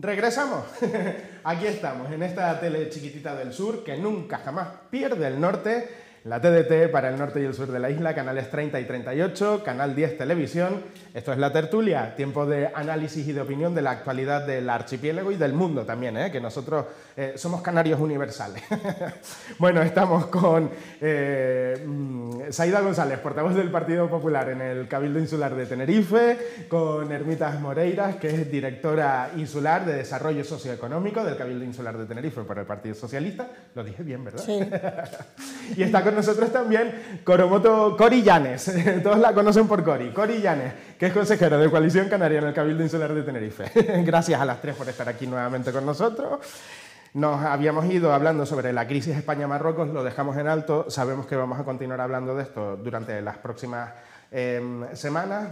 Regresamos. Aquí estamos, en esta tele chiquitita del sur que nunca jamás pierde el norte. La TDT para el norte y el sur de la isla, canales 30 y 38, canal 10 televisión. Esto es La Tertulia, tiempo de análisis y de opinión de la actualidad del archipiélago y del mundo también, ¿eh? que nosotros eh, somos canarios universales. bueno, estamos con eh, mm, Saida González, portavoz del Partido Popular en el Cabildo Insular de Tenerife, con Hermitas Moreiras, que es directora insular de Desarrollo Socioeconómico del Cabildo Insular de Tenerife por el Partido Socialista. Lo dije bien, ¿verdad? Sí. y está con nosotros también Coromoto Cori Llanes, todos la conocen por Cori, Cori Llanes, que es consejero de Coalición Canaria en el Cabildo Insular de Tenerife. Gracias a las tres por estar aquí nuevamente con nosotros. Nos habíamos ido hablando sobre la crisis España-Marruecos, lo dejamos en alto, sabemos que vamos a continuar hablando de esto durante las próximas em, semanas,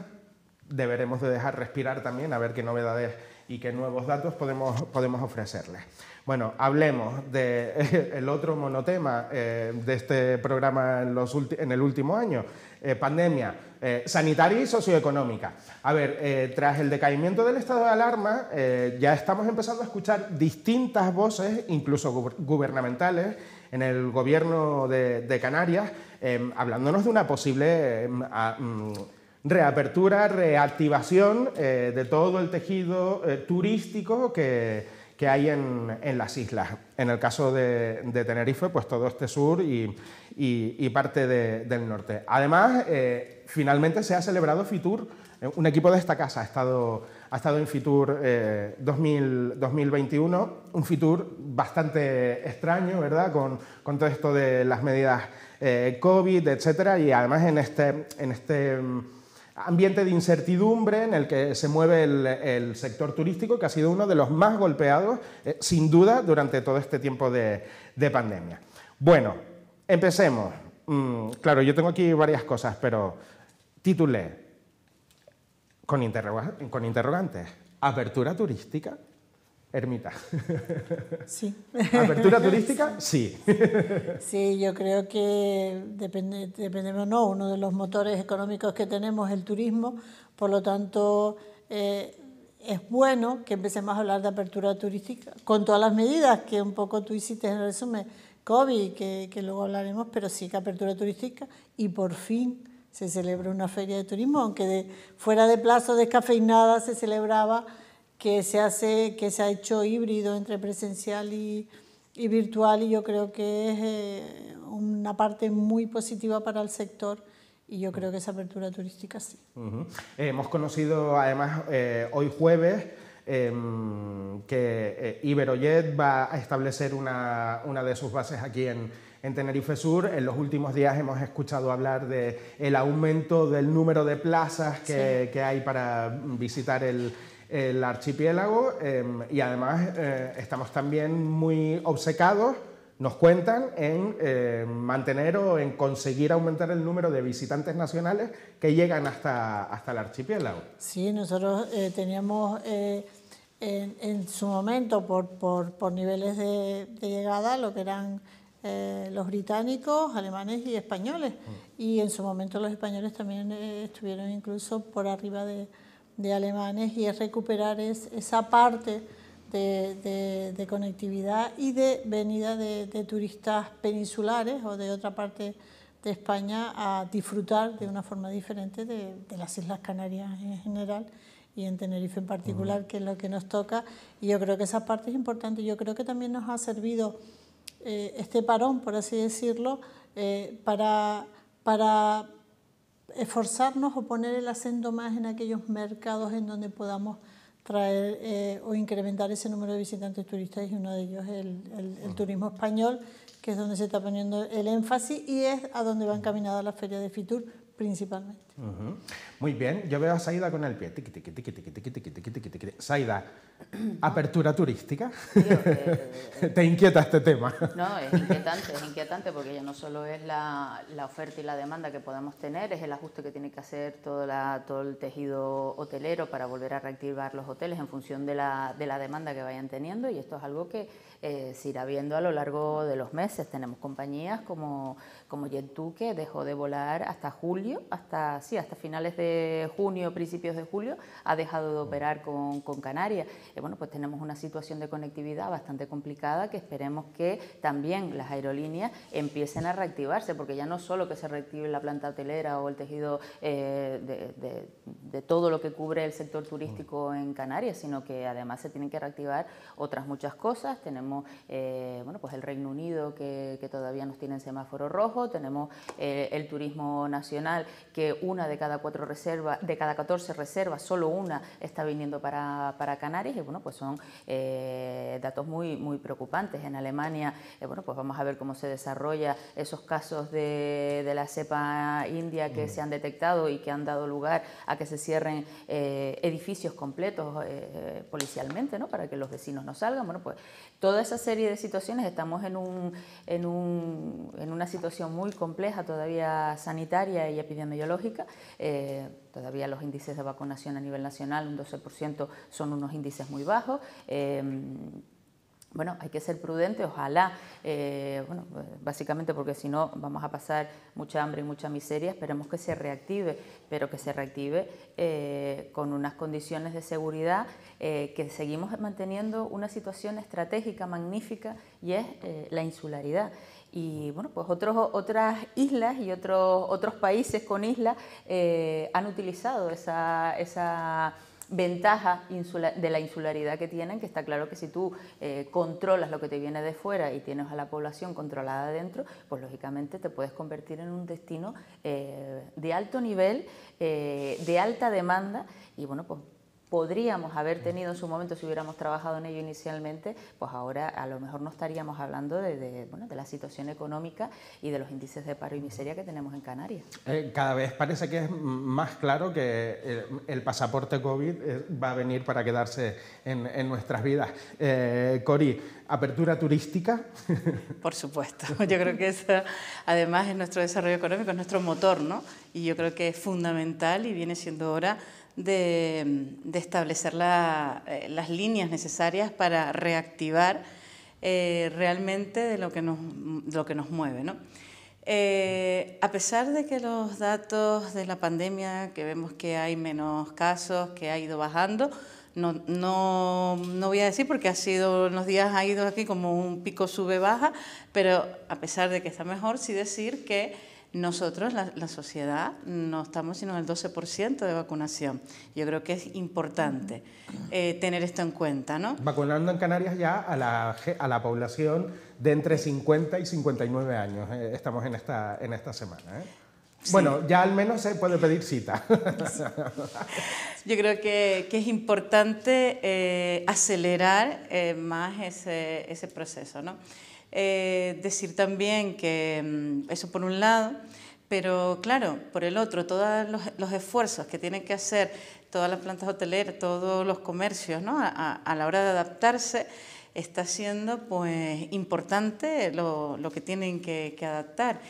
deberemos de dejar respirar también a ver qué novedades y qué nuevos datos podemos, podemos ofrecerles. Bueno, hablemos del otro monotema eh, de este programa en, el último año, eh, pandemia eh, sanitaria y socioeconómica. A ver, tras el decaimiento del estado de alarma, ya estamos empezando a escuchar distintas voces, incluso gubernamentales, en el gobierno de, Canarias, hablándonos de una posible mm, reapertura, reactivación de todo el tejido turístico que que hay en, las islas. En el caso de, Tenerife, pues todo este sur y, parte del norte. Además, eh, finalmente se ha celebrado FITUR, eh, un equipo de esta casa ha estado, ha estado en FITUR 2021, eh, un FITUR bastante extraño, ¿verdad? Con, todo esto de las medidas COVID, etcétera, y además en este, en este ambiente de incertidumbre en el que se mueve el, sector turístico, que ha sido uno de los más golpeados, eh, sin duda, durante todo este tiempo de, pandemia. Bueno, empecemos. Mm, claro, yo tengo aquí varias cosas, pero titulé con, con interrogantes. ¿Apertura turística? Ermita. Sí. ¿Apertura turística? Sí. Sí, yo creo que depende, dependemos, no, uno de los motores económicos que tenemos es el turismo, por lo tanto eh, es bueno que empecemos a hablar de apertura turística, con todas las medidas que un poco tú hiciste en el resumen, COVID, que, que luego hablaremos, pero sí que apertura turística y por fin se celebra una feria de turismo, aunque de, fuera de plazo descafeinada se celebraba que se, hace, que se ha hecho híbrido entre presencial y, virtual y yo creo que es eh, una parte muy positiva para el sector y yo creo que esa apertura turística sí. hemos conocido además eh, hoy jueves em, que eh, Iberojet va a establecer una, una, de sus bases aquí en, en Tenerife Sur. En los últimos días hemos escuchado hablar del el aumento del número de plazas que, que hay para visitar el, el archipiélago em, y además eh, estamos también muy obcecados, nos cuentan, en em, mantener o en conseguir aumentar el número de visitantes nacionales que llegan hasta, hasta el archipiélago. Sí, nosotros eh, teníamos eh, en, su momento por, por, por niveles de, llegada lo que eran los británicos, alemanes y españoles. Mm. Y en su momento los españoles también estuvieron incluso por arriba de, de alemanes y es recuperar esa parte de, conectividad y de venida de, turistas peninsulares o de otra parte de España a disfrutar de una forma diferente de, las Islas Canarias en general y en Tenerife en particular, que es lo que nos toca. Y yo creo que esa parte es importante. Yo creo que también nos ha servido eh, este parón, por así decirlo, eh, para, para esforzarnos o poner el acento más en aquellos mercados en donde podamos traer eh, o incrementar ese número de visitantes turistas y uno de ellos es el, el, turismo español, que es donde se está poniendo el énfasis y es a donde va encaminada la feria de Fitur principalmente. Muy bien, yo veo a Saida con el pie. Saida, apertura turística. ¿Te inquieta este tema? No, es inquietante, es inquietante porque ya no solo es la, oferta y la demanda que podemos tener, es el ajuste que tiene que hacer todo, la, todo el tejido hotelero para volver a reactivar los hoteles en función de la, de la demanda que vayan teniendo y esto es algo que eh, se irá viendo a lo largo de los meses. Tenemos compañías como, como Jet2 que dejó de volar hasta julio, hasta sí, hasta finales de junio, principios de julio, ha dejado de operar con, con Canarias. Y bueno, pues tenemos una situación de conectividad bastante complicada que esperemos que también las aerolíneas empiecen a reactivarse, porque ya no solo que se reactive la planta hotelera o el tejido eh, de, de, todo lo que cubre el sector turístico en Canarias, sino que además se tienen que reactivar otras muchas cosas. Tenemos eh, bueno, pues el Reino Unido que, que todavía nos tiene en semáforo rojo, tenemos eh, el turismo nacional, que una de cada cuatro reservas, de cada 14 reservas, solo una está viniendo para, para Canarias, y bueno, pues son eh, datos muy, muy preocupantes. En Alemania, eh, bueno, pues vamos a ver cómo se desarrolla esos casos de, de la cepa india que mm. se han detectado y que han dado lugar a que se cierren edificios completos policialmente, ¿no? Para que los vecinos no salgan. Bueno, pues toda esa serie de situaciones estamos en, un, en, un, en una situación muy compleja todavía sanitaria y epidemiológica. Todavía los índices de vacunación a nivel nacional, un 12%, son unos índices muy bajos. Eh, bueno, hay que ser prudente, ojalá, eh, bueno, básicamente porque si no vamos a pasar mucha hambre y mucha miseria, esperemos que se reactive, pero que se reactive eh, con unas condiciones de seguridad, eh, que seguimos manteniendo una situación estratégica magnífica y es la insularidad. Y bueno, pues otros, otras islas y otros, otros países con islas han utilizado esa, esa ventaja de la insularidad que tienen, que está claro que si tú eh, controlas lo que te viene de fuera y tienes a la población controlada adentro, pues lógicamente te puedes convertir en un destino eh, de alto nivel, eh, de alta demanda y bueno, pues podríamos haber tenido en su momento si hubiéramos trabajado en ello inicialmente, pues ahora a lo mejor no estaríamos hablando de, bueno, de la situación económica y de los índices de paro y miseria que tenemos en Canarias. Eh, cada vez parece que es más claro que el, pasaporte COVID eh, va a venir para quedarse en, nuestras vidas. Eh, Cori, ¿apertura turística? Por supuesto. Yo creo que eso, además, es nuestro desarrollo económico, es nuestro motor, ¿no? Y yo creo que es fundamental y viene siendo hora de, establecer eh, las líneas necesarias para reactivar eh, realmente de lo que nos, lo que nos mueve. ¿no? Eh, a pesar de que los datos de la pandemia, que vemos que hay menos casos, que ha ido bajando, no, no, no, voy a decir porque ha sido, unos días ha ido aquí como un pico sube-baja, pero a pesar de que está mejor, sí decir que nosotros, la, sociedad, no estamos sino en el 12% de vacunación. Yo creo que es importante eh, tener esto en cuenta. ¿no? Vacunando en Canarias ya a la, a la población de entre 50 y 59 años. Eh, estamos en esta, en esta semana. ¿eh? Bueno, ya al menos se puede pedir cita. Yo creo que, que es importante acelerar más ese, ese proceso. ¿no? Eh, decir también que mm, eso por un lado, pero claro, por el otro, todos los, esfuerzos que tienen que hacer todas las plantas hoteleras, todos los comercios, ¿no? a, la hora de adaptarse, está siendo pues importante lo, lo que tienen que, adaptar.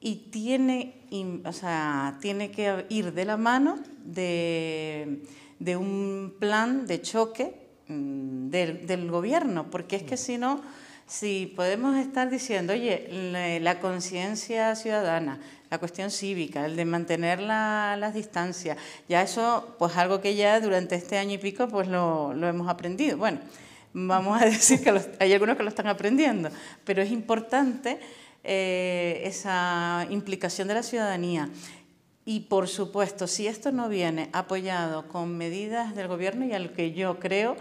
Y tiene, o sea, tiene que ir de la mano de, de un plan de choque mm, del, del gobierno, porque es que si no Sí, podemos estar diciendo, oye, la, conciencia ciudadana, la cuestión cívica, el de mantener las distancias, ya eso, pues algo que ya durante este año y pico, pues lo, hemos aprendido. Bueno, vamos a decir que hay algunos que lo están aprendiendo, pero es importante eh, esa implicación de la ciudadanía. Y por supuesto, si esto no viene apoyado con medidas del gobierno y al que yo creo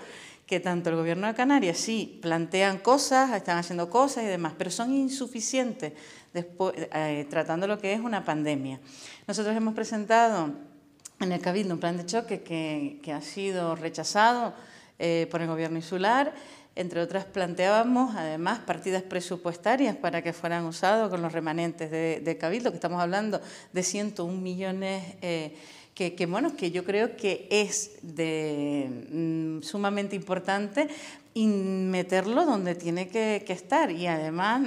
que tanto el gobierno de Canarias sí plantean cosas, están haciendo cosas y demás, pero son insuficientes después, eh, tratando lo que es una pandemia. Nosotros hemos presentado en el Cabildo un plan de choque que, que ha sido rechazado eh, por el gobierno insular. Entre otras, planteábamos además partidas presupuestarias para que fueran usados con los remanentes de, Cabildo, que estamos hablando de 101 millones. Eh, que, bueno, que yo creo que es de, mm, sumamente importante meterlo donde tiene que, estar. Y además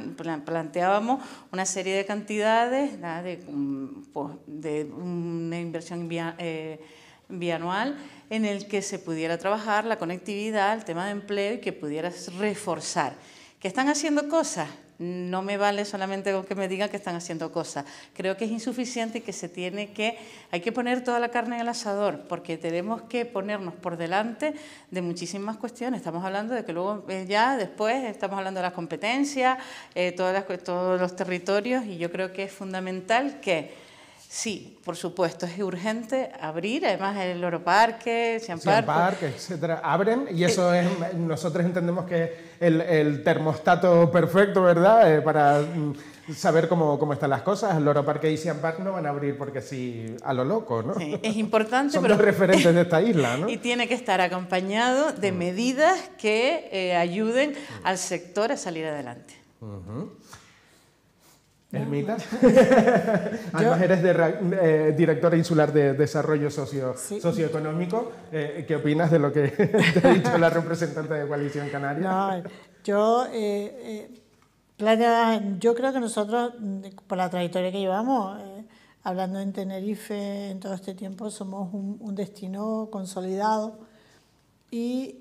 planteábamos una serie de cantidades de, mm, pues, de, una inversión eh, bianual en el que se pudiera trabajar la conectividad, el tema de empleo y que pudiera reforzar. ¿Que están haciendo cosas? No me vale solamente con que me digan que están haciendo cosas. Creo que es insuficiente y que se tiene que, hay que poner toda la carne en el asador, porque tenemos que ponernos por delante de muchísimas cuestiones. Estamos hablando de que luego eh, ya después estamos hablando de las competencias, eh, todas todos los territorios, y yo creo que es fundamental que Sí, por supuesto, es urgente abrir, además el Oroparque, Ciamparque, Parque, etcétera, abren y eso es, nosotros entendemos que es el, termostato perfecto, ¿verdad? Eh, para mm, saber cómo, cómo, están las cosas. El Oroparque y Ciamparque no van a abrir porque sí, a lo loco, ¿no? Sí, es importante, Son pero... referentes de esta isla, ¿no? Y tiene que estar acompañado de mm. medidas que eh, ayuden al sector a salir adelante. Ermita. Además, eres eh, directora insular de Desarrollo socio, Socioeconómico. Eh, ¿Qué opinas de lo que te ha dicho la representante de Coalición Canaria? yo, eh, yo creo que nosotros, por la trayectoria que llevamos, hablando en Tenerife en todo este tiempo, somos un, destino consolidado y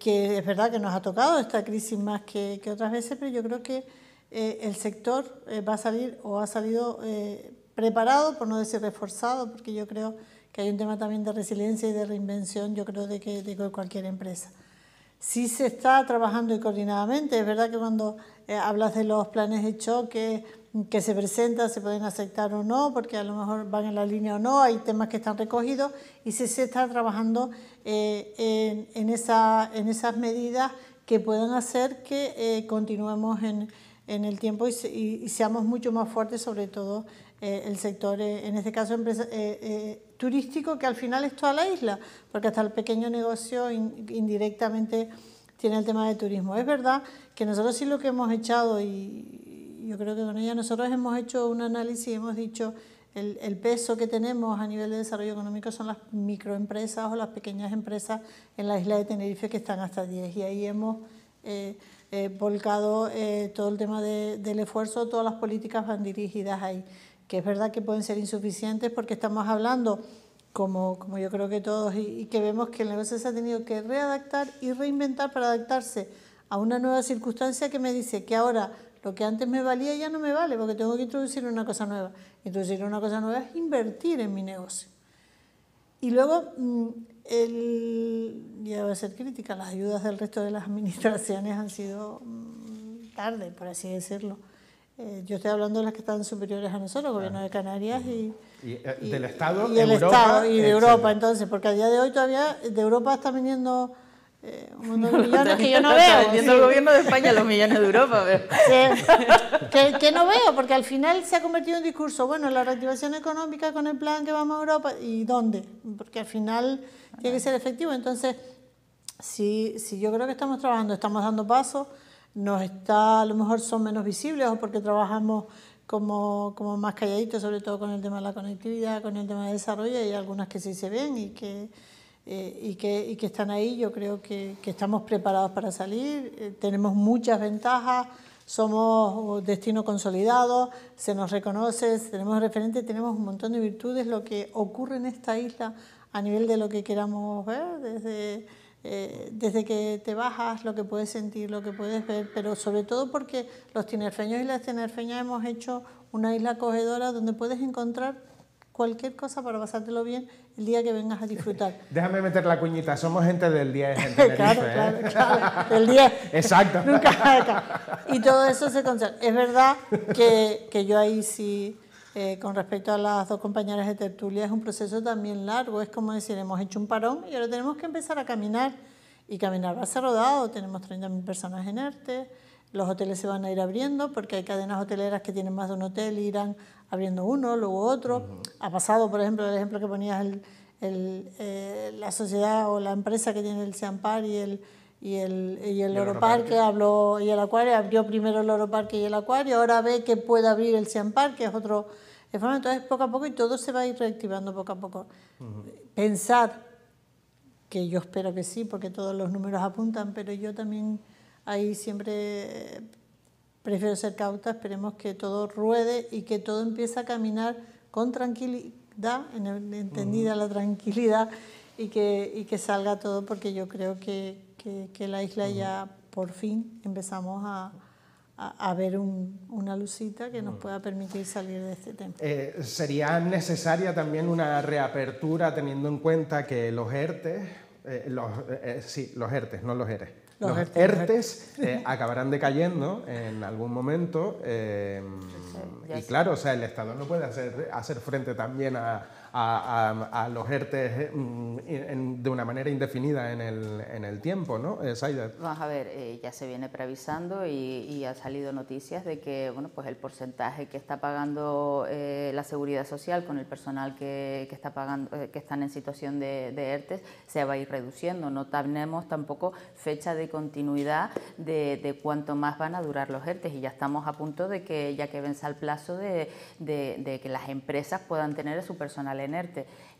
que es verdad que nos ha tocado esta crisis más que, que otras veces, pero yo creo que eh, el sector eh, va a salir o ha salido eh, preparado, por no decir reforzado, porque yo creo que hay un tema también de resiliencia y de reinvención, yo creo, de, que, de cualquier empresa. Sí se está trabajando y coordinadamente, es verdad que cuando hablas de los planes de choque que se presentan, se pueden aceptar o no, porque a lo mejor van en la línea o no, hay temas que están recogidos y sí se está trabajando en, en, esa, en esas medidas que puedan hacer que continuemos en, en el tiempo y, seamos mucho más fuertes, sobre todo eh, el sector, eh, en este caso empresa, eh, turístico, que al final es toda la isla, porque hasta el pequeño negocio indirectamente tiene el tema de turismo. Es verdad que nosotros sí lo que hemos echado, y yo creo que con ella nosotros hemos hecho un análisis y hemos dicho el, el, peso que tenemos a nivel de desarrollo económico son las microempresas o las pequeñas empresas en la isla de Tenerife que están hasta 10 y ahí hemos eh, volcado eh, todo el tema del esfuerzo, todas las políticas van dirigidas ahí, que es verdad que pueden ser insuficientes porque estamos hablando, como, como yo creo que todos, y, que vemos que el negocio se ha tenido que readaptar y reinventar para adaptarse a una nueva circunstancia que me dice que ahora lo que antes me valía ya no me vale porque tengo que introducir una cosa nueva. Introducir una cosa nueva es invertir en mi negocio. Y luego mm, el, ya voy a ser crítica, las ayudas del resto de las administraciones han sido mm, tarde, por así decirlo. Eh, yo estoy hablando de las que están superiores a nosotros, gobierno de Canarias y, y, eh, del Estado, y, Estado y de Europa. Entonces, porque a día de hoy todavía de Europa está viniendo eh, un montón de millones que yo no veo. Viendo el gobierno de España los millones de Europa. que, que, no veo, porque al final se ha convertido en discurso, bueno, la reactivación económica con el plan que vamos a Europa, ¿y dónde? Porque al final tiene que ser efectivo. Entonces, si, si yo creo que estamos trabajando, estamos dando pasos, nos está, a lo mejor son menos visibles o porque trabajamos como, como más calladitos, sobre todo con el tema de la conectividad, con el tema de desarrollo, y algunas que sí se ven y que, eh, y que, y que, están ahí, yo creo que, que estamos preparados para salir, eh, tenemos muchas ventajas, somos destino consolidado, se nos reconoce, tenemos referentes, tenemos un montón de virtudes, lo que ocurre en esta isla a nivel de lo que queramos ver, desde, eh, desde que te bajas, lo que puedes sentir, lo que puedes ver, pero sobre todo porque los tinerfeños y las tinerfeñas hemos hecho una isla acogedora donde puedes encontrar cualquier cosa para pasártelo bien el día que vengas a disfrutar. Déjame meter la cuñita, somos gente del 10 en Tenerife, claro, ¿eh? claro, claro, del 10. Exacto. Nunca, y todo eso se conserva. Es verdad que, que yo ahí sí eh, con respecto a las dos compañeras de tertulia, es un proceso también largo. Es como decir, hemos hecho un parón y ahora tenemos que empezar a caminar. Y caminar va a ser rodado. Tenemos 30.000 personas en ERTE. Los hoteles se van a ir abriendo porque hay cadenas hoteleras que tienen más de un hotel y irán abriendo uno, luego otro. Ha pasado, por ejemplo, el ejemplo que ponías, el, eh, la sociedad o la empresa que tiene el Ciampar y el, y el, y el, Oro Parque, habló, y el Acuario, abrió primero el Oro Parque y el Acuario, ahora ve que puede abrir el Ciampar, que es otro entonces, poco a poco y todo se va a ir reactivando poco a poco. Pensar, que yo espero que sí, porque todos los números apuntan, pero yo también ahí siempre prefiero ser cauta, esperemos que todo ruede y que todo empiece a caminar con tranquilidad, entendida la tranquilidad, y que, y que salga todo, porque yo creo que, que, que la isla ya por fin empezamos a, a, ver una lucita que nos pueda permitir salir de este tema. Eh, ¿Sería necesaria también una reapertura teniendo en cuenta que los ERTES, eh, los, eh, sí, los ERTES, no los ERES, los, ERTES, acabarán decayendo en algún momento y claro, o sea, el Estado no puede hacer, hacer frente también a, a, los ERTE mm, de una manera indefinida en el, en el tiempo, ¿no? Eh, Vamos a ver, eh, ya se viene previsando y, y, ha salido noticias de que, bueno, pues el porcentaje que está pagando eh, la Seguridad Social con el personal que, que está pagando, que están en situación de, de ERTE se va a ir reduciendo. No tenemos tampoco fecha de continuidad de, de cuánto más van a durar los ERTE y ya estamos a punto de que, ya que venza el plazo, de, de que las empresas puedan tener a su personal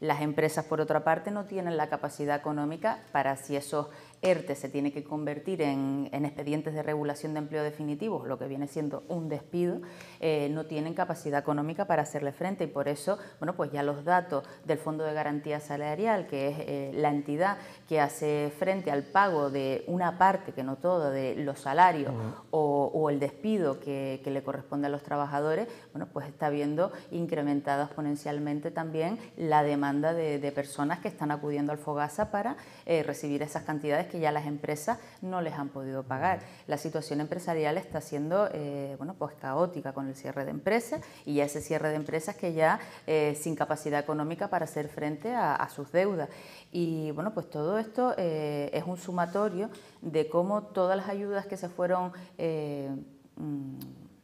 las empresas, por otra parte, no tienen la capacidad económica para si esos ERTE se tiene que convertir en, expedientes de regulación de empleo definitivos, lo que viene siendo un despido, eh, no tienen capacidad económica para hacerle frente y por eso, bueno, pues ya los datos del Fondo de Garantía Salarial, que es eh, la entidad que hace frente al pago de una parte, que no todo, de los salarios o, el despido que, le corresponde a los trabajadores, bueno, pues está viendo incrementada exponencialmente también la demanda de, personas que están acudiendo al Fogasa para eh, recibir esas cantidades que ya las empresas no les han podido pagar. La situación empresarial está siendo eh, bueno, pues caótica con el cierre de empresas y ya ese cierre de empresas que ya eh, sin capacidad económica para hacer frente a, sus deudas. Y bueno, pues todo esto eh, es un sumatorio de cómo todas las ayudas que se fueron mm,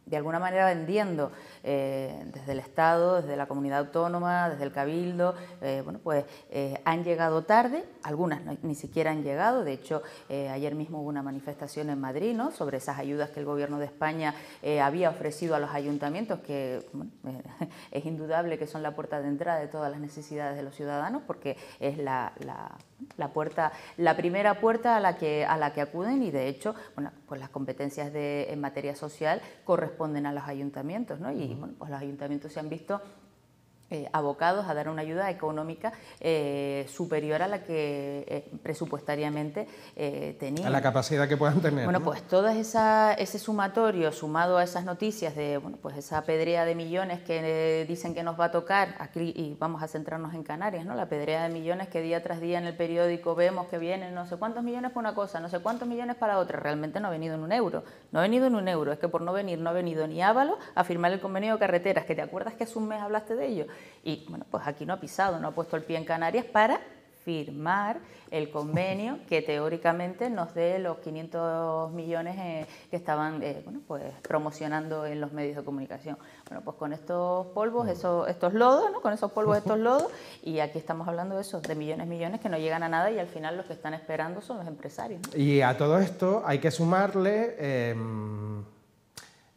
de alguna manera vendiendo desde el Estado, desde la comunidad autónoma, desde el Cabildo, bueno, pues han llegado tarde, algunas ni siquiera han llegado, de hecho ayer mismo hubo una manifestación en Madrid ¿no? sobre esas ayudas que el Gobierno de España había ofrecido a los ayuntamientos, que es indudable que son la puerta de entrada de todas las necesidades de los ciudadanos, porque es la, la, puerta, la primera puerta a la que, a la que acuden y de hecho, bueno, pues las competencias de, en materia social corresponden a los ayuntamientos, ¿no? Y bueno, pues los ayuntamientos se han visto eh, abocados a dar una ayuda económica eh, superior a la que eh, presupuestariamente tenían. A la capacidad que puedan tener. Bueno, pues todo ese sumatorio sumado a esas noticias de bueno, pues esa pedrea de millones que dicen que nos va a tocar, aquí y vamos a centrarnos en Canarias, ¿no? la pedrea de millones que día tras día en el periódico vemos que vienen no sé cuántos millones para una cosa, no sé cuántos millones para otra, realmente no ha venido en un euro, no ha venido en un euro, es que por no venir no ha venido ni Ávalo a firmar el convenio de carreteras, que te acuerdas que hace un mes hablaste de ello, y bueno, pues aquí no ha pisado, no ha puesto el pie en Canarias para firmar el convenio que teóricamente nos dé los 500 millones eh, que estaban eh, bueno, pues promocionando en los medios de comunicación. Bueno, pues con estos polvos, esos, estos lodos, ¿no? con esos polvos, estos lodos, y aquí estamos hablando de esos, de millones, millones que no llegan a nada y al final los que están esperando son los empresarios. Y a todo esto hay que sumarle em,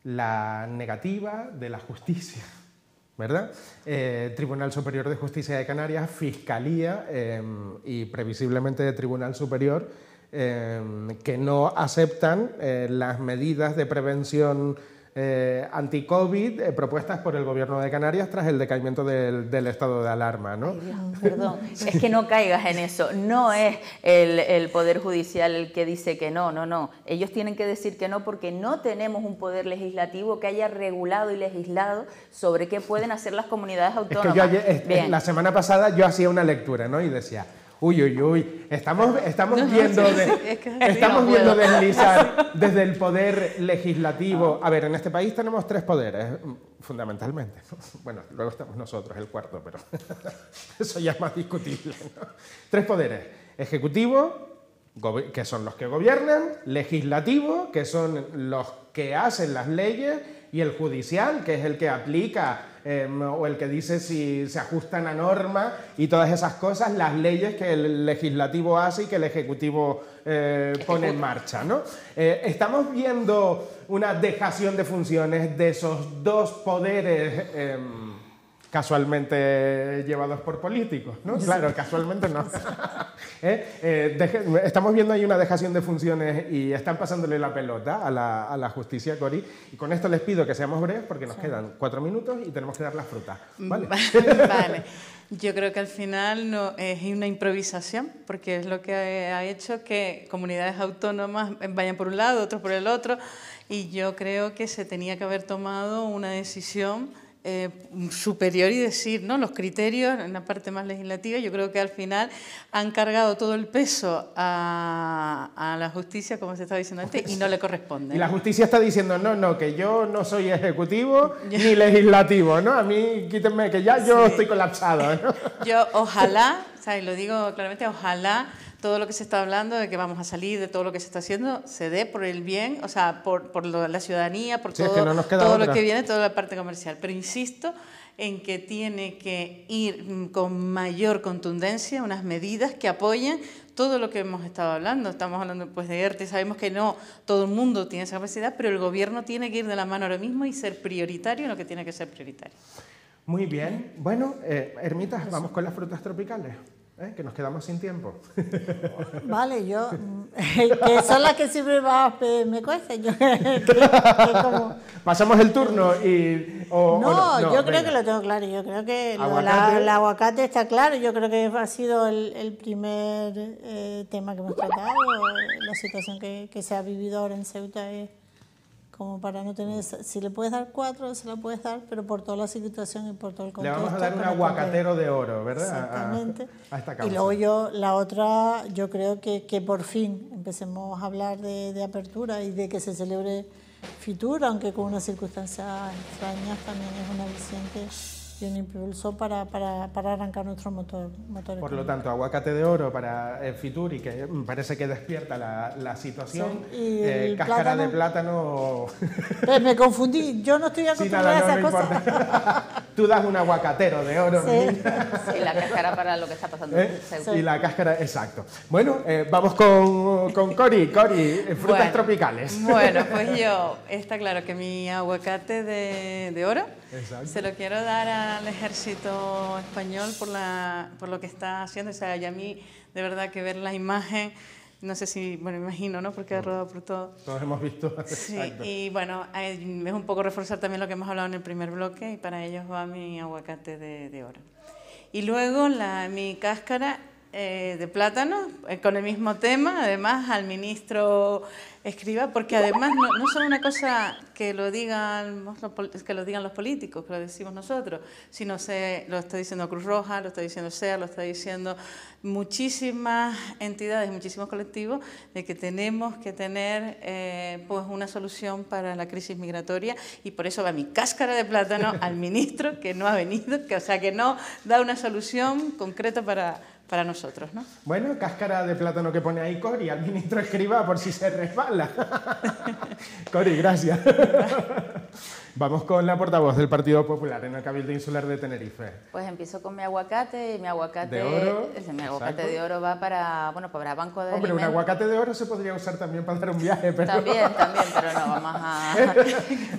la negativa de la justicia. ¿Verdad? Eh, Tribunal Superior de Justicia de Canarias, Fiscalía em, y previsiblemente Tribunal Superior, em, que no aceptan eh, las medidas de prevención eh, anti-COVID eh, propuestas por el Gobierno de Canarias tras el decaimiento del, estado de alarma. ¿no? perdón, es que no caigas en eso. No es el, Poder Judicial el que dice que no, no, no. Ellos tienen que decir que no porque no tenemos un poder legislativo que haya regulado y legislado sobre qué pueden hacer las comunidades autónomas. Es que la semana pasada yo hacía una lectura ¿no? y decía Uy, uy, uy. Estamos, estamos viendo, estamos viendo deslizar desde el poder legislativo. A ver, en este país tenemos tres poderes, fundamentalmente. Bueno, luego estamos nosotros, el cuarto, pero eso ya es más discutible. Tres poderes. Ejecutivo, que son los que gobiernan, legislativo, que son los que hacen las leyes, y el judicial, que es el que aplica em, o el que dice si se ajustan a norma y todas esas cosas, las leyes que el legislativo hace y que el ejecutivo eh, pone en marcha. ¿no? Eh, estamos viendo una dejación de funciones de esos dos poderes em, casualmente llevados por políticos, ¿no? Claro, casualmente no. ¿Eh? Eh, estamos viendo ahí una dejación de funciones y están pasándole la pelota a la, justicia, Cori. Y con esto les pido que seamos breves porque nos quedan cuatro minutos y tenemos que dar la fruta. ¿vale? vale. Yo creo que al final no, es una improvisación, porque es lo que ha hecho que comunidades autónomas vayan por un lado, otros por el otro, y yo creo que se tenía que haber tomado una decisión eh, superior y decir, ¿no? Los criterios en la parte más legislativa, yo creo que al final han cargado todo el peso a, a la justicia, como se estaba diciendo antes, y no le corresponde. Y la justicia está diciendo, no, no, que yo no soy ejecutivo ni legislativo, ¿no? A mí quítenme, que ya yo estoy colapsado, ¿no? Yo ojalá, o lo digo claramente, ojalá todo lo que se está hablando, de que vamos a salir, de todo lo que se está haciendo, se dé por el bien, o sea, por, por la ciudadanía, por todo, todo lo que viene, toda la parte comercial. Pero insisto en que tiene que ir mm, con mayor contundencia unas medidas que apoyen todo lo que hemos estado hablando. Estamos hablando pues, de ERTE, sabemos que no todo el mundo tiene esa capacidad, pero el gobierno tiene que ir de la mano ahora mismo y ser prioritario en lo que tiene que ser prioritario. Muy bien. Bueno, eh, Ermitas, vamos con las frutas tropicales. ¿Eh? que nos quedamos sin tiempo. Vale, yo, que son las que siempre más me cuesta. Yo, Pasamos el turno y... no, yo creo que lo tengo claro. Yo creo que el aguacate está claro. Yo creo que ha sido el, primer eh, tema que hemos tratado. La situación que, que se ha vivido ahora en Ceuta es como para no tener, si le puedes dar cuatro, se la puedes dar, pero por toda la situación y por todo el contexto. Le vamos a dar un aguacatero de oro, ¿verdad? Exactamente. y luego yo, la otra, yo creo que, que por fin empecemos a hablar de, de, apertura y de que se celebre Fitur, aunque con unas circunstancias extrañas, también es una visión un impulso para, para, para arrancar nuestro motor. motor Por lo tanto, aguacate de oro para el Fituri, que parece que despierta la, la situación. y eh, cáscara de plátano. Pues me confundí, yo no estoy acostumbrada a esas cosas. Tú das un aguacatero de oro. Sí. y la cáscara para lo que está pasando. ¿Eh? Y la cáscara, exacto. Bueno, eh, vamos con, con Cori. Cori, frutas tropicales. Bueno, pues yo, está claro que mi aguacate de, de oro se lo quiero dar al ejército español por, la, por lo que está haciendo. O sea, y a mí, de verdad, que ver la imagen, no sé si, bueno, imagino, ¿no? Porque ha rodado por todo. Todos hemos visto. Sí, y bueno, es un poco reforzar también lo que hemos hablado en el primer bloque, y para ellos va mi aguacate de, de oro. Y luego la, mi cáscara eh, de plátano, eh, con el mismo tema, además al ministro escriba, porque además no, no solo una cosa que lo digan que lo digan los políticos, que lo decimos nosotros, sino se, lo está diciendo Cruz Roja, lo está diciendo SEA, lo está diciendo muchísimas entidades, muchísimos colectivos, de que tenemos que tener eh, pues una solución para la crisis migratoria. Y por eso va mi cáscara de plátano al ministro que no ha venido, que, o sea que no da una solución concreta para para nosotros. ¿no? Bueno, cáscara de plátano que pone ahí Cori, al ministro escriba por si se resbala. Cori, gracias. Vamos con la portavoz del Partido Popular en el Cabildo Insular de Tenerife. Pues empiezo con mi aguacate. Y mi aguacate de oro, mi aguacate de oro va para, bueno, para Banco de Hombre, un aguacate de oro se podría usar también para dar un viaje, pero... También, también, pero no, vamos a...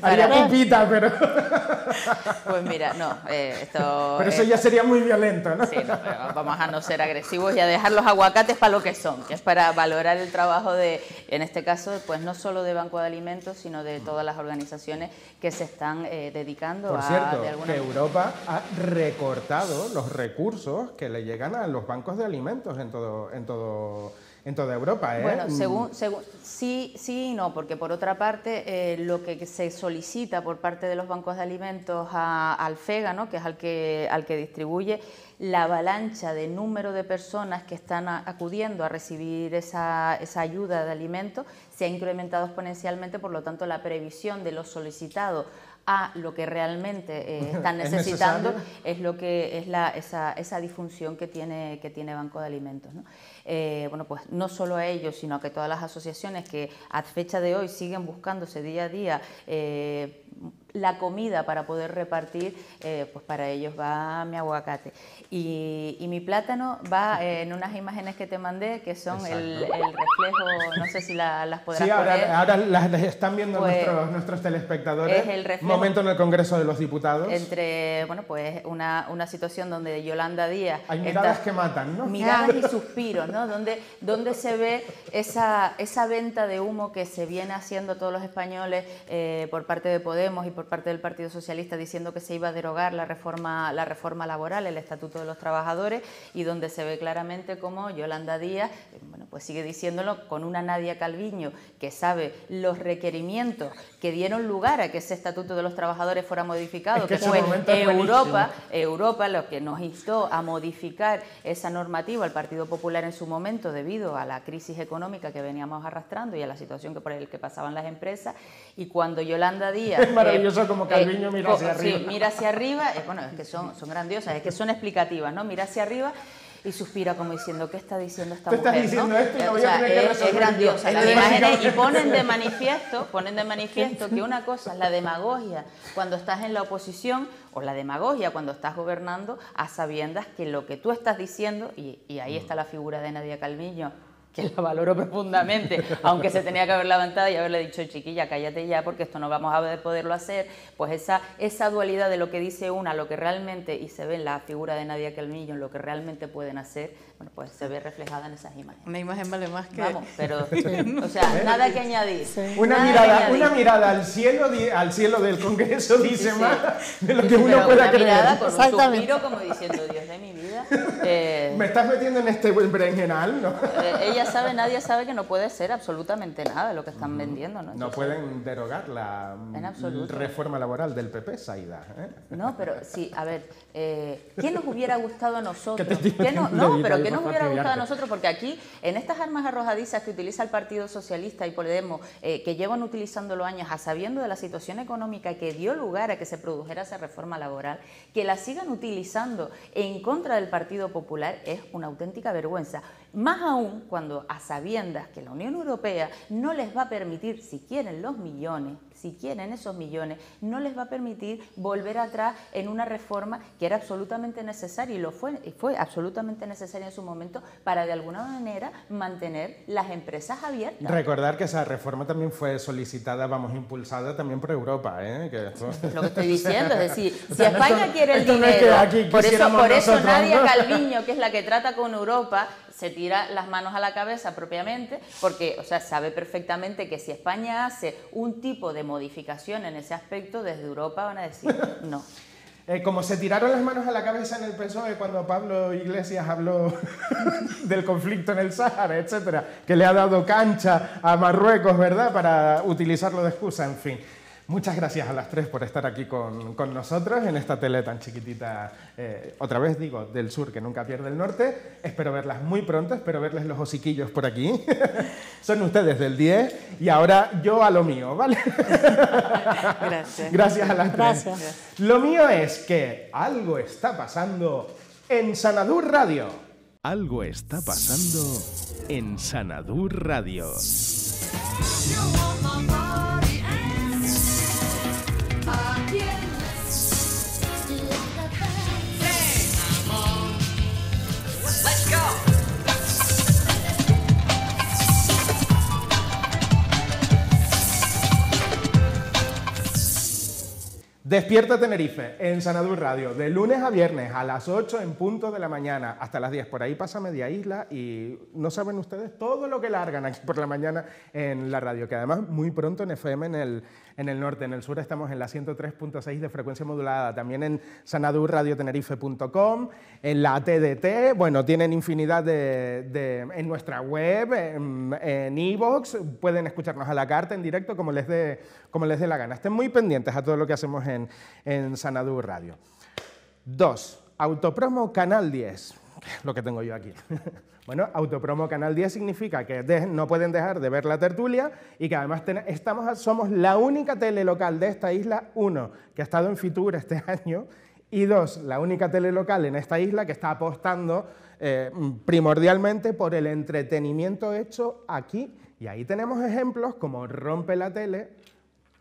Haría pipita, pero... pues mira, no, eh, esto... Pero eso ya sería muy violento, ¿no? Sí, no, pero vamos a no ser agresivos y a dejar los aguacates para lo que son, que es para valorar el trabajo de, en este caso, pues no solo de Banco de Alimentos, sino de todas las organizaciones que se están eh, dedicando Por cierto, que Europa ha recortado los recursos que le llegan a los bancos de alimentos en todo, en todo, en toda Europa. ¿eh? Bueno, mm. según, según, sí, sí y no, porque por otra parte eh, lo que se solicita por parte de los bancos de alimentos al FEGA, ¿no? que es al que, al que distribuye, la avalancha de número de personas que están acudiendo a recibir esa, esa, ayuda de alimentos se ha incrementado exponencialmente, por lo tanto la previsión de lo solicitado a lo que realmente eh, están necesitando ¿Es, lo que es la, esa, esa, disfunción que tiene, que tiene Banco de Alimentos. ¿no? Eh, bueno, pues no solo a ellos, sino a que todas las asociaciones que a fecha de hoy siguen buscándose día a día eh, la comida para poder repartir, eh, pues para ellos va mi aguacate. Y, mi plátano va en unas imágenes que te mandé, que son el, reflejo, no sé si las podrás sí, ahora, ahora las, están viendo pues nuestros, nuestros telespectadores. Es el reflejo momento en el Congreso de los Diputados. Entre, bueno, pues una, una situación donde Yolanda Díaz... Hay miradas que matan, ¿no? Miradas y suspiros, ¿no? Donde, donde se ve esa, esa venta de humo que se viene haciendo todos los españoles eh, por parte de Podemos y por parte del Partido Socialista diciendo que se iba a derogar la reforma, la reforma laboral, el Estatuto de los Trabajadores, y donde se ve claramente cómo Yolanda Díaz, eh, bueno, pues sigue diciéndolo con una Nadia Calviño que sabe los requerimientos que dieron lugar a que ese Estatuto de los Trabajadores fuera modificado, que, fue Europa, Europa lo que nos instó a modificar esa normativa al Partido Popular en su momento debido a la crisis económica que veníamos arrastrando y a la situación que por el que pasaban las empresas. Y cuando Yolanda Díaz... Es como Calviño mira hacia arriba. Sí, mira hacia arriba, bueno, es que son, son grandiosas, es que son explicativas, ¿no? Mira hacia arriba y suspira como diciendo, ¿qué está diciendo esta mujer? Estás diciendo esto y no voy a tener que es, es grandiosa. Las imágenes, y ponen de manifiesto, ponen de manifiesto que una cosa es la demagogia cuando estás en la oposición o la demagogia cuando estás gobernando a sabiendas que lo que tú estás diciendo, y, y ahí está la figura de Nadia Calviño, que la valoro profundamente, aunque se tenía que haber levantado y haberle dicho, chiquilla, cállate ya, porque esto no vamos a poderlo hacer, pues esa, esa dualidad de lo que dice una, lo que realmente, y se ve en la figura de Nadia Calvillo, lo que realmente pueden hacer, bueno, pues se ve reflejada en esas imágenes. Una imagen vale más que... Vamos, pero, o sea, nada que añadir. Una, mirada, una mirada al cielo, al cielo del Congreso dice más de lo que uno pueda creer. Mirada con un suspiro como diciendo, Dios de mi vida. Eh, Me estás metiendo en este berenjenal, ¿no? Eh, ella sabe, nadie sabe que no puede ser absolutamente nada de lo que están vendiendo. No, no pueden derogar la reforma laboral del PP, Saida. ¿eh? No, pero sí, a ver, ¿qué nos hubiera gustado a nosotros? ¿Qué no, no, pero ¿qué nos hubiera gustado a nosotros? Porque aquí, en estas armas arrojadizas que utiliza el Partido Socialista y Podemos, que llevan utilizando los años, a sabiendo de la situación económica que dio lugar a que se produjera esa reforma laboral, que la sigan utilizando en contra del Partido Popular es una auténtica vergüenza. Más aún cuando a sabiendas que la Unión Europea no les va a permitir, si quieren los millones, si quieren esos millones, no les va a permitir volver atrás en una reforma que era absolutamente necesaria y lo fue, y fue absolutamente necesaria en su momento para de alguna manera mantener las empresas abiertas. Recordar que esa reforma también fue solicitada, vamos, impulsada también por Europa. ¿eh? Que Es lo que estoy diciendo, es decir, si España quiere el dinero, por eso, por eso Nadia Calviño, que es la que trata con Europa, se tira las manos a la cabeza propiamente, porque, o sea, sabe perfectamente que si España hace un tipo de modificación en ese aspecto, desde Europa van a decir no. Eh, como se tiraron las manos a la cabeza en el PSOE cuando Pablo Iglesias habló del conflicto en el Sáhara, etcétera, que le ha dado cancha a Marruecos, ¿verdad?, para utilizarlo de excusa, en fin. Muchas gracias a las tres por estar aquí con, nosotros en esta tele tan chiquitita, eh, otra vez digo, del sur que nunca pierde el norte. Espero verlas muy pronto, espero verles los hociquillos por aquí. Son ustedes del 10 y ahora yo a lo mío, ¿vale? gracias. Gracias a las tres. Gracias. Lo mío es que algo está pasando en Sanadur Radio. Algo está pasando en Sanadur Radio. Despierta Tenerife en Sanadur Radio, de lunes a viernes a las 8 en punto de la mañana hasta las 10. Por ahí pasa media isla y no saben ustedes todo lo que largan por la mañana en la radio, que además muy pronto en FM en el, en el norte, en el sur estamos en la 103.6 de frecuencia modulada, también en sanadurradiotenerife.com, en la TDT, bueno, tienen infinidad de, en nuestra web, en Evox, pueden escucharnos a la carta en directo como les dé como les dé la gana. Estén muy pendientes a todo lo que hacemos en, en Sanadur Radio. Dos, Autopromo Canal 10, lo que tengo yo aquí. Bueno, Autopromo Canal 10 significa que no pueden dejar de ver la tertulia y que además estamos, somos la única tele local de esta isla, uno, que ha estado en Fitur este año, y dos, la única tele local en esta isla que está apostando eh, primordialmente por el entretenimiento hecho aquí. Y ahí tenemos ejemplos como Rompe la Tele,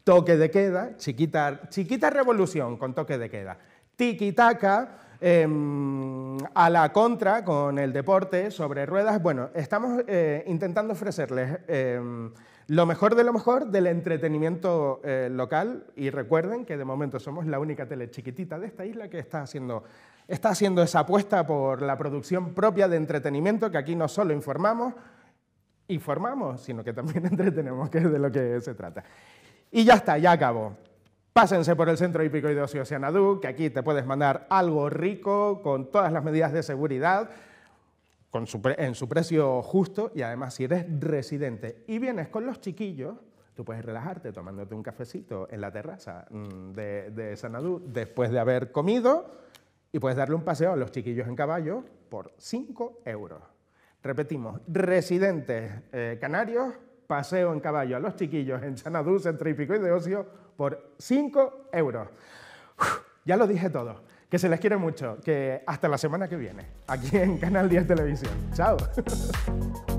Toque de Queda, Chiquita, Revolución con Toque de Queda, Tiki Taka, Em, a la contra con el deporte sobre ruedas, bueno, estamos eh, intentando ofrecerles em, lo mejor de lo mejor del entretenimiento eh, local. Y recuerden que de momento somos la única tele chiquitita de esta isla que está haciendo, está haciendo esa apuesta por la producción propia de entretenimiento que aquí no solo informamos, informamos, sino que también entretenemos, que es de lo que se trata. Y ya está, ya acabó. Pásense por el Centro Hípico y de Ocio Oceanadú, que aquí te puedes mandar algo rico con todas las medidas de seguridad. en su precio justo y además si eres residente y vienes con los chiquillos, tú puedes relajarte tomándote un cafecito en la terraza mm, de, de Sanadú después de haber comido y puedes darle un paseo a los chiquillos en caballo por 5 euros. Repetimos, residentes eh, canarios, paseo en caballo a los chiquillos en Sanadú, centro hípico y de ocio, por 5 euros. Ya lo dije todo. Que se les quiere mucho. Que hasta la semana que viene, aquí en Canal 10 Televisión. Chao.